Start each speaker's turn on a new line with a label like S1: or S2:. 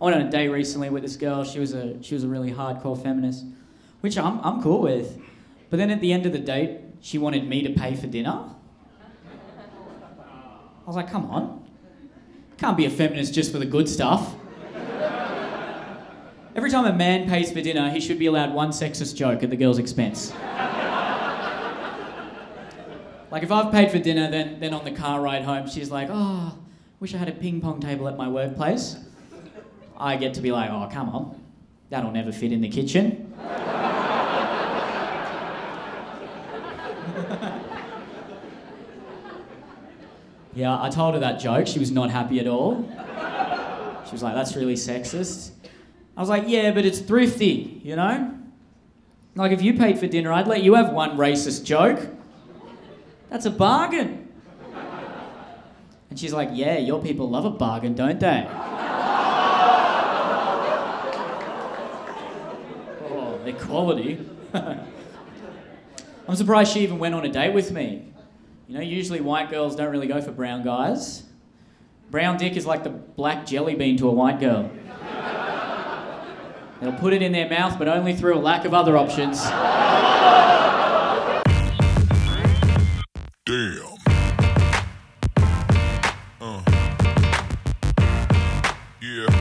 S1: I went on a date recently with this girl. She was a she was a really hardcore feminist, which I'm I'm cool with. But then at the end of the date, she wanted me to pay for dinner. I was like, come on, can't be a feminist just for the good stuff. Every time a man pays for dinner, he should be allowed one sexist joke at the girl's expense. like if I've paid for dinner, then then on the car ride home, she's like, oh, wish I had a ping pong table at my workplace. I get to be like, oh, come on, that'll never fit in the kitchen. yeah, I told her that joke. She was not happy at all. She was like, that's really sexist. I was like, yeah, but it's thrifty, you know? Like, if you paid for dinner, I'd let you have one racist joke. That's a bargain. And she's like, yeah, your people love a bargain, don't they? Equality. I'm surprised she even went on a date with me. You know, usually white girls don't really go for brown guys. Brown dick is like the black jelly bean to a white girl. They'll put it in their mouth, but only through a lack of other options.